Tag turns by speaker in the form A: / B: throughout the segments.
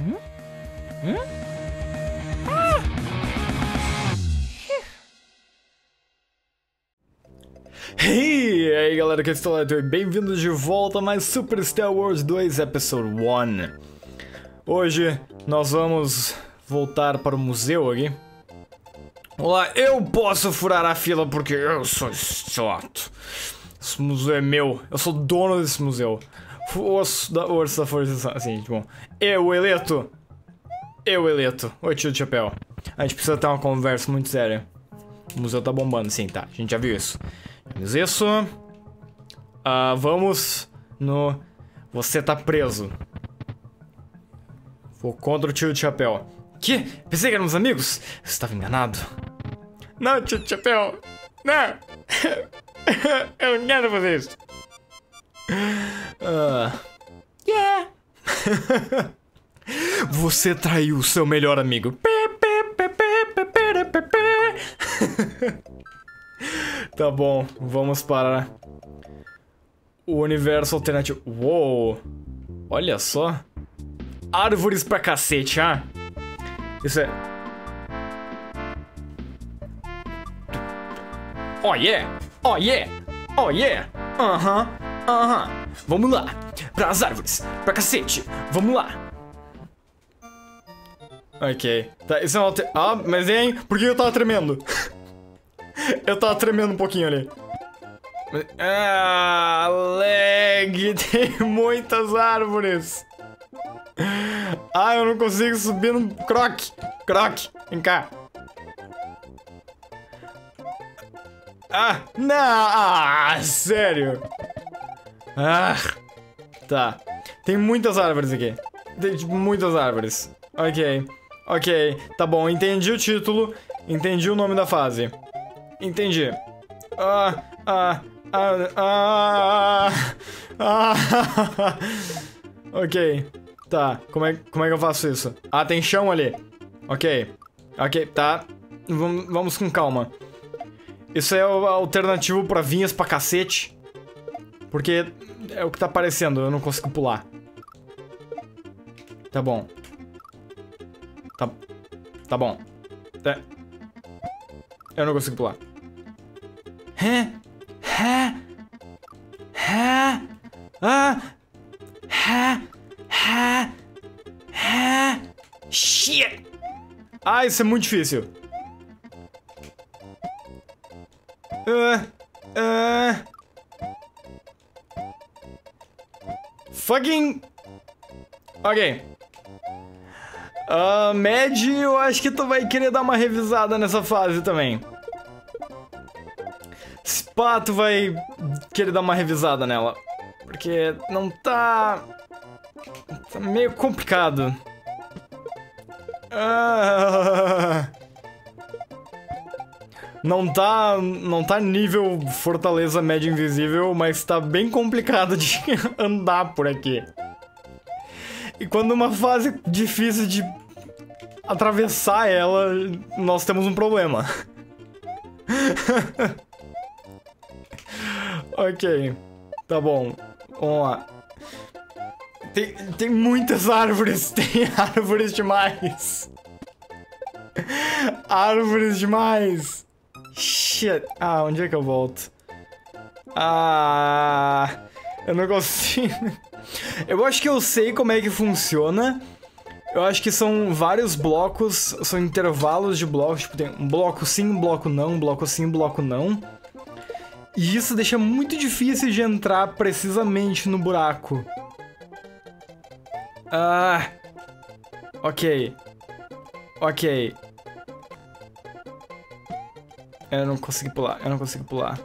A: Hum? Hum? Hey, aí galera, que estou lá, bem-vindos de volta a mais Super Star Wars 2 Episode 1. Hoje nós vamos voltar para o museu aqui. Olá, eu posso furar a fila porque eu sou chato. Esse museu é meu, eu sou dono desse museu. Osso da, o da força, assim, tipo, eu eleito. Eu eleito. Oi, tio de chapéu. A gente precisa ter uma conversa muito séria. O museu tá bombando, sim, tá. A gente já viu isso. Vimos isso. Uh, vamos no... Você tá preso. Vou contra o tio de chapéu. Que? Pensei que éramos amigos? Você estava enganado. Não, tio de chapéu. Não. Eu não quero fazer isso. Uh, yeah. Você traiu seu melhor amigo. tá bom, vamos para o universo alternativo. Uou! Olha só. Árvores pra cacete, ah? Isso é. Oh yeah! Oh yeah! Oh yeah! Aham, uh aham. -huh, uh -huh. Vamos lá! Pras árvores! Pra cacete! Vamos lá! Ok. Tá, isso é um alter... Ah, mas hein? Por que eu tava tremendo? eu tava tremendo um pouquinho ali. Ah, lag! Tem muitas árvores! Ah, eu não consigo subir no... Croc! Croc! Vem cá! Ah, não! Ah, sério! Ah, tá. Tem muitas árvores aqui. Tem tipo, muitas árvores. Ok. Ok, tá bom. Entendi o título. Entendi o nome da fase. Entendi. Ah, ah, ah, ah, ah. ok. Tá. Como é, como é que eu faço isso? Ah, tem chão ali. Ok. Ok, tá. Vamos, vamos com calma. Isso é o alternativo pra vinhas pra cacete. Porque é o que tá aparecendo, eu não consigo pular. Tá bom. Tá, tá bom. É. Eu não consigo pular. Hã? Hã? Hã? Ah! Hã? Hã? Hã? Shit! Ah, isso é muito difícil. Uh, uh, fucking... Ok. Uh, Mad, eu acho que tu vai querer dar uma revisada nessa fase também. Spa, tu vai querer dar uma revisada nela. Porque não tá... Tá meio complicado. Uh... Não tá, não tá nível Fortaleza Média Invisível, mas tá bem complicado de andar por aqui. E quando uma fase difícil de atravessar ela, nós temos um problema. ok, tá bom. Vamos lá. Tem, tem muitas árvores, tem árvores demais. árvores demais. Shit. Ah, onde é que eu volto? Ah... Eu não consigo... eu acho que eu sei como é que funciona. Eu acho que são vários blocos, são intervalos de blocos. Tipo, tem um bloco sim, um bloco não, um bloco sim, um bloco não. E isso deixa muito difícil de entrar precisamente no buraco. Ah... Ok. Ok. Eu não consegui pular, eu não consigo pular.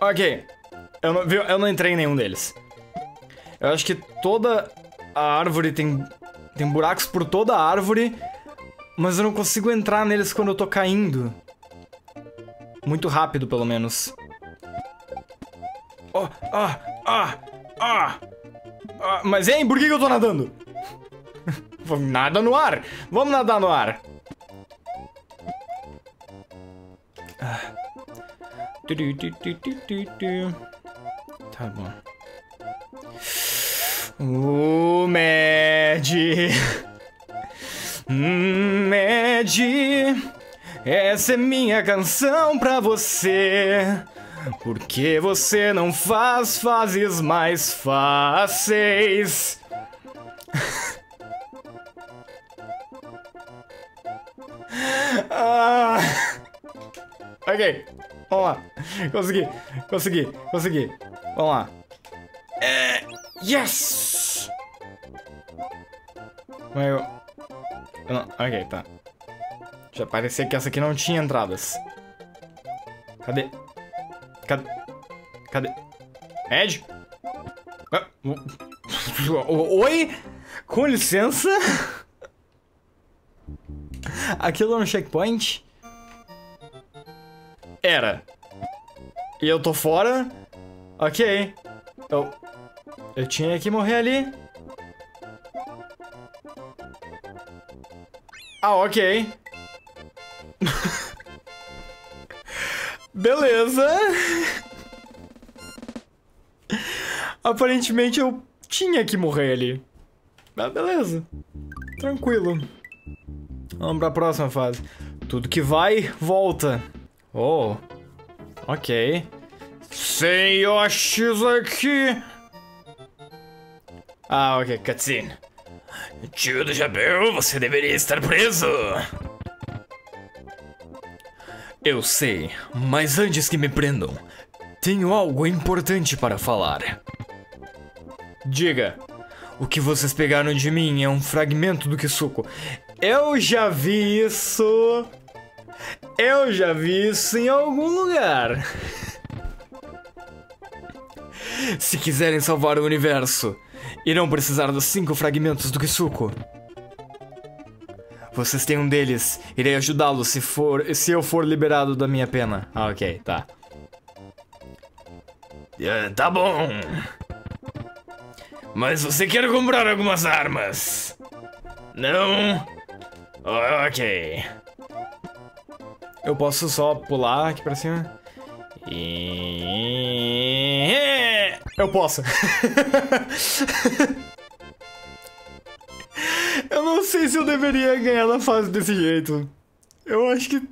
A: Ok. Eu não, viu, eu não entrei em nenhum deles. Eu acho que toda a árvore tem, tem buracos por toda a árvore, mas eu não consigo entrar neles quando eu tô caindo. Muito rápido, pelo menos. Oh, ah, ah, ah, ah. Mas, hein, por que, que eu tô nadando? Nada no ar. Vamos nadar no ar. Tá bom. Uh, Mad! Mad. Mad. Essa é minha canção pra você. Porque você não faz fases mais fáceis. Ok, vamos lá. Consegui, consegui, consegui. Vamos lá. É, yes! Mas eu... eu não, ok, tá. Já parecia que essa aqui não tinha entradas. Cadê? Cadê? Cadê? Ed? Ah, oi? Com licença? Aquilo é um checkpoint? Era. E eu tô fora? Ok. Eu... Eu tinha que morrer ali. Ah, ok. Beleza. Aparentemente eu tinha que morrer ali. Mas ah, beleza. Tranquilo. Vamos pra próxima fase. Tudo que vai, volta. Oh. Ok. Sem Yoshis aqui. Ah, ok. Cutscene. Tio do chapéu, você deveria estar preso. Eu sei, mas antes que me prendam, tenho algo importante para falar. Diga. O que vocês pegaram de mim é um fragmento do Kisuko. Eu já vi isso. Eu já vi isso em algum lugar. Se quiserem salvar o universo, irão precisar dos cinco fragmentos do Kisuko. Vocês têm um deles. Irei ajudá-lo se for, se eu for liberado da minha pena. Ah, ok, tá. Uh, tá bom. Mas você quer comprar algumas armas? Não? Ok. Eu posso só pular aqui pra cima? E... Eu posso. Eu não sei se eu deveria ganhar na fase desse jeito. Eu acho que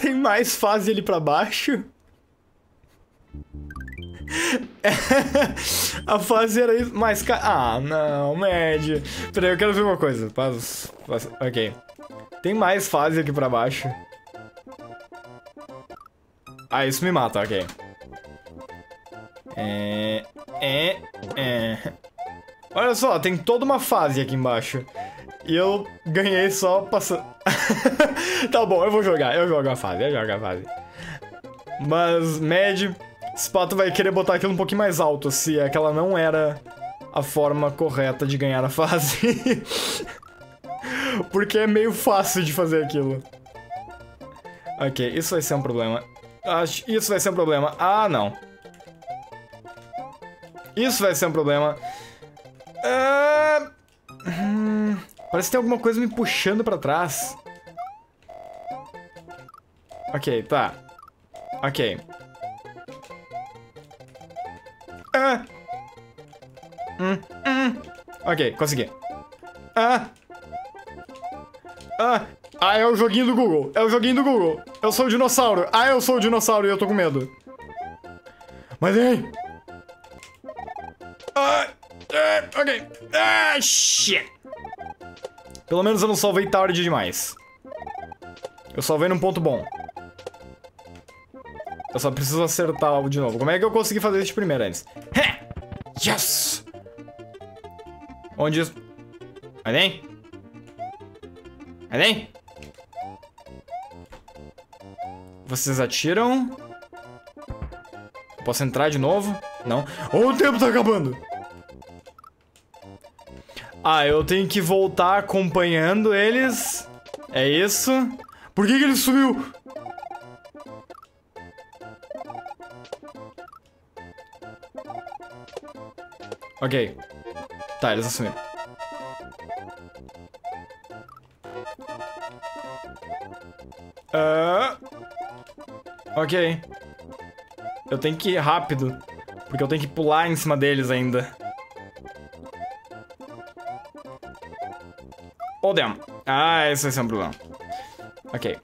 A: tem mais fase ali pra baixo. A fase era mais... Ca... Ah, não, Mad. Peraí, eu quero ver uma coisa. Paz, paz, ok. Tem mais fase aqui pra baixo. Ah, isso me mata, ok. É... É... É... Olha só, tem toda uma fase aqui embaixo. E eu ganhei só passando... tá bom, eu vou jogar, eu jogo a fase, eu jogo a fase. Mas, Mad, Spato vai querer botar aquilo um pouquinho mais alto, se aquela não era a forma correta de ganhar a fase. Porque é meio fácil de fazer aquilo. Ok, isso vai ser um problema. Isso vai ser um problema. Ah, não. Isso vai ser um problema. Uh... Hum... Parece que tem alguma coisa me puxando pra trás. Ok, tá. Ok. Ah. Hum, hum. Ok, consegui. Ah. Ah. Ah, é o joguinho do Google. É o joguinho do Google. Eu sou o dinossauro. Ah, eu sou o dinossauro e eu tô com medo. Mas vem. Ah. ah ok. Ah, shit. Pelo menos eu não salvei tarde demais. Eu salvei num ponto bom. Eu só preciso acertar de novo. Como é que eu consegui fazer isso primeiro antes? Yes! Onde isso... Vai nem? Vocês atiram? Posso entrar de novo? Não. Oh, o tempo tá acabando! Ah, eu tenho que voltar acompanhando eles. É isso. Por que, que ele sumiu? Ok. Tá, eles assumiram. Ok. Eu tenho que ir rápido. Porque eu tenho que pular em cima deles ainda. Oh, damn. Ah, esse vai ser um problema. Ok.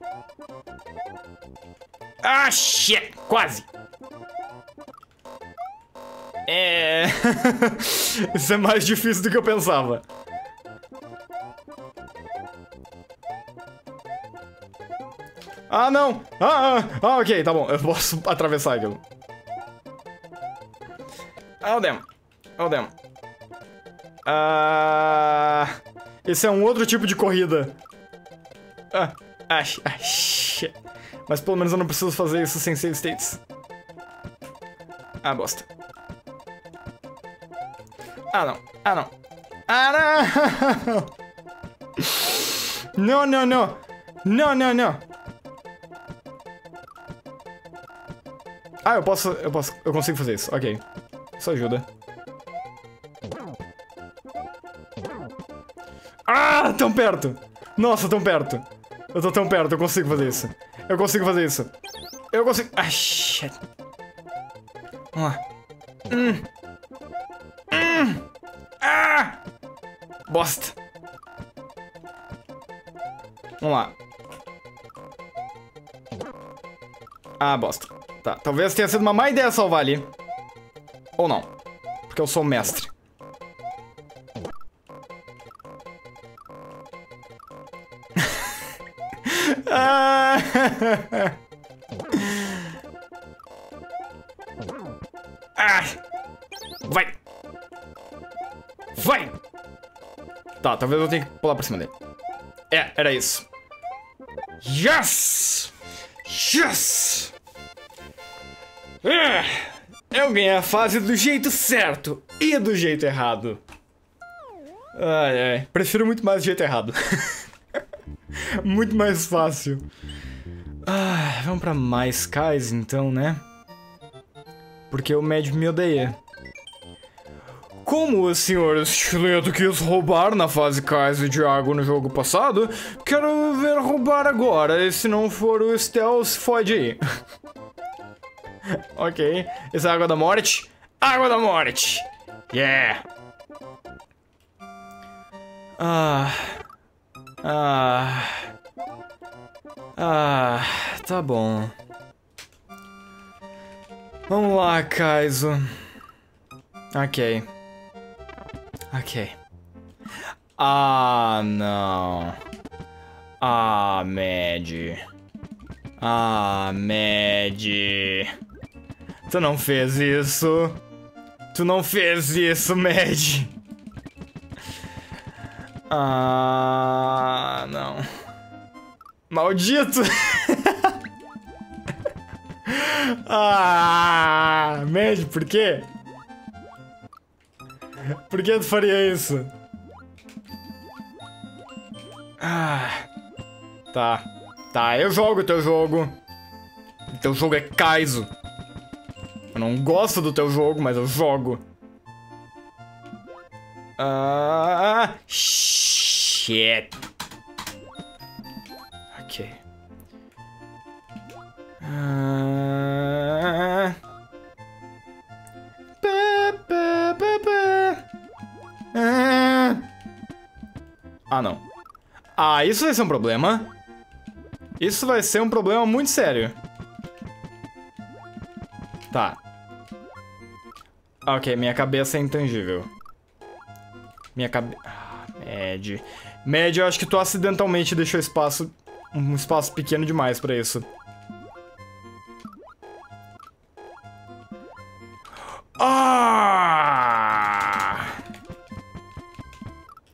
A: Ah, shit! Quase! É... Isso é mais difícil do que eu pensava. Ah, não! Ah, ah, ah, ok, tá bom. Eu posso atravessar aquilo. Oh, damn. Oh, damn. Ah... Esse é um outro tipo de corrida. Ah, ah, ah. Mas pelo menos eu não preciso fazer isso sem save states. Ah, bosta. Ah, não. Ah, não. Ah, não! Não, não, não. Não, não, não. Ah, eu posso, eu posso, eu consigo fazer isso, ok. Isso ajuda. Ah, tão perto! Nossa, tão perto. Eu tô tão perto, eu consigo fazer isso. Eu consigo fazer isso. Eu consigo... Ah, shit. Vamos lá. Hum. Hum. Ah! Bosta. Vamos lá. Ah, bosta. Tá, talvez tenha sido uma má ideia salvar ali. Ou não. Porque eu sou mestre. ah! Vai! Vai! Tá, talvez eu tenha que pular por cima dele. É, era isso. Yes! Yes! É, eu ganhei a fase do jeito certo e do jeito errado. Ai, ai. Prefiro muito mais do jeito errado. muito mais fácil. Ah, vamos pra mais cais então, né? Porque o Mad me odeia. Como o senhor Estileto quis roubar na fase cais de água no jogo passado, quero ver roubar agora. E se não for o Stealth, fode aí. ok. Isso é água da morte. Água da morte! Yeah! Ah. Ah. Ah. Tá bom. Vamos lá, Kaizo. Ok. Ok. Ah, não. Ah, Mad. Ah, Mad. Tu não fez isso. Tu não fez isso, Mad. Ah, não. Maldito! ah, Mad, por quê? Por que tu faria isso? Ah, tá. Tá, eu jogo teu jogo. Teu jogo é Kaizo. Eu não gosto do teu jogo, mas eu jogo. Ah, shit. Ok. Ah, ah, ah, não. Ah, isso vai ser um problema. Isso vai ser um problema muito sério. Tá. Ok, minha cabeça é intangível. Minha cabeça... Ah, Mad. Mad, eu acho que tu acidentalmente deixou espaço... Um espaço pequeno demais pra isso. Ah!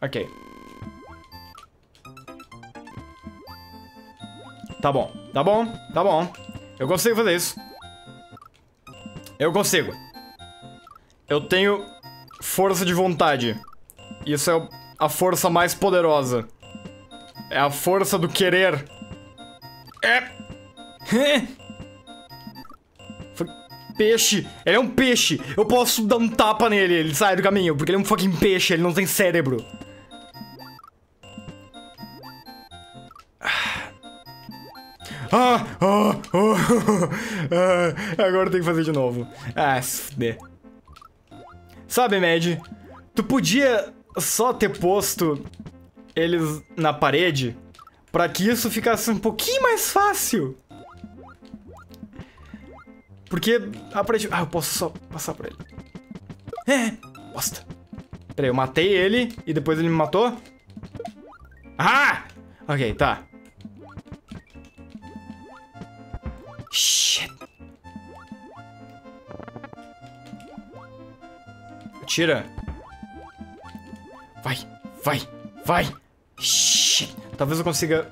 A: Ok. Tá bom, tá bom, tá bom. Eu consigo fazer isso. Eu consigo. Eu tenho força de vontade. Isso é a força mais poderosa. É a força do querer. É. Peixe. Ele é um peixe. Eu posso dar um tapa nele, ele sai do caminho, porque ele é um fucking peixe, ele não tem cérebro. Ah, ah, ah, agora tem que fazer de novo. Ah, se fuder. Sabe, Mad? Tu podia só ter posto eles na parede pra que isso ficasse um pouquinho mais fácil. Porque, aparentemente... Ah, eu posso só passar por ele. É, bosta. Peraí, eu matei ele e depois ele me matou? Ah! Ok, tá. Shit. Tira. Vai, vai, vai. Shit. Talvez eu consiga...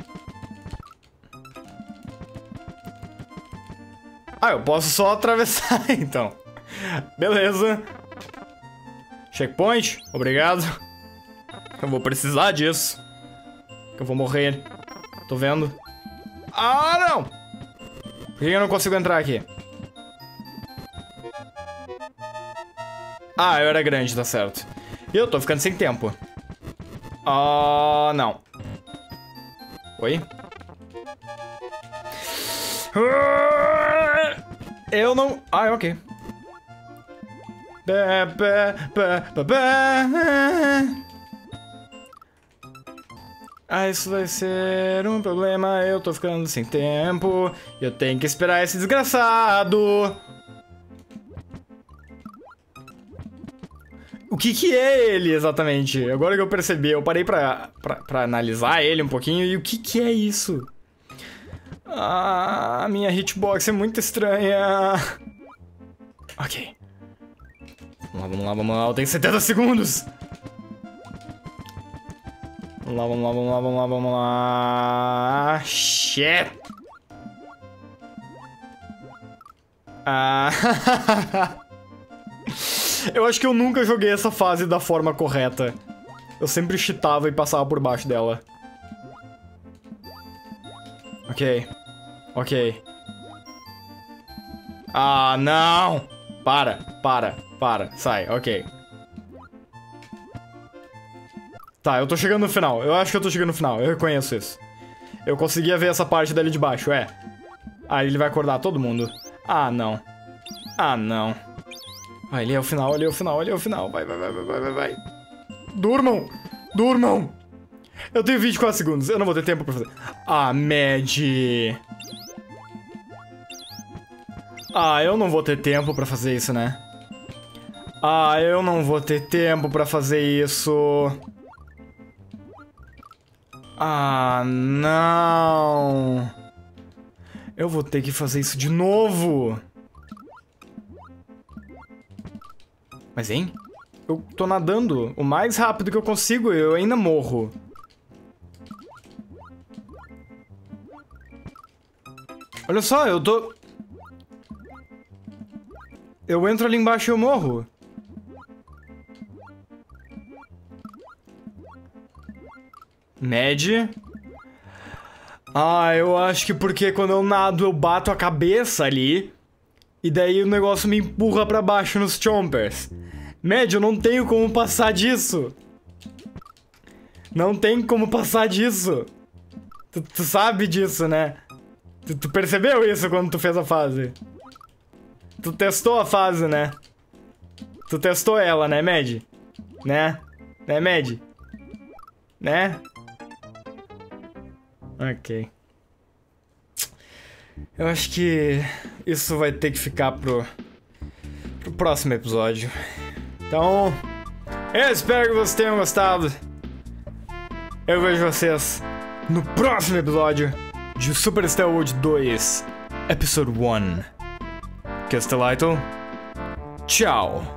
A: Ah, eu posso só atravessar, então. Beleza. Checkpoint, obrigado. Eu vou precisar disso. Eu vou morrer. Tô vendo. Ah, não! Por que eu não consigo entrar aqui? Ah, eu era grande, tá certo. Eu tô ficando sem tempo. Ah, não. Oi? Eu não... Ah, ok. Ah, isso vai ser um problema, eu tô ficando sem tempo. Eu tenho que esperar esse desgraçado. O que que é ele, exatamente? Agora que eu percebi, eu parei pra, pra, pra analisar ele um pouquinho, e o que que é isso? Ah, minha hitbox é muito estranha. Ok. Vamos lá, vamos lá, vamos lá. Eu tenho 70 segundos. Vamos lá, vamos lá, vamos lá, vamos lá, vamos lá. Shit. Ah. eu acho que eu nunca joguei essa fase da forma correta. Eu sempre cheatava e passava por baixo dela. Ok. Ok. Ah, não! Para, para, para. Sai, ok. Tá, eu tô chegando no final. Eu acho que eu tô chegando no final. Eu reconheço isso. Eu conseguia ver essa parte dali de baixo, é. Ah, ele vai acordar todo mundo. Ah, não. Ah, não. Ah, ele é o final, ele é o final, ele é o final. Vai, vai, vai, vai, vai, vai. Durmam! Durmam! Eu tenho 24 segundos, eu não vou ter tempo pra fazer. Ah, Mad. Ah, eu não vou ter tempo pra fazer isso, né? Ah, eu não vou ter tempo pra fazer isso. Ah, não. Eu vou ter que fazer isso de novo. Mas, hein? Eu tô nadando o mais rápido que eu consigo eu ainda morro. Olha só, eu tô... Eu entro ali embaixo e eu morro. Med. Ah, eu acho que porque quando eu nado eu bato a cabeça ali. E daí o negócio me empurra pra baixo nos chompers. Eu não tenho como passar disso. Não tem como passar disso. Tu, tu sabe disso, né? Tu, tu percebeu isso quando tu fez a fase? Tu testou a fase, né? Tu testou ela, né, Med? Né? Né, Med? Né? Ok. Eu acho que isso vai ter que ficar pro, pro próximo episódio. Então, eu espero que vocês tenham gostado. Eu vejo vocês no próximo episódio de Super Star Wars 2, Episode 1. Castelito, tchau!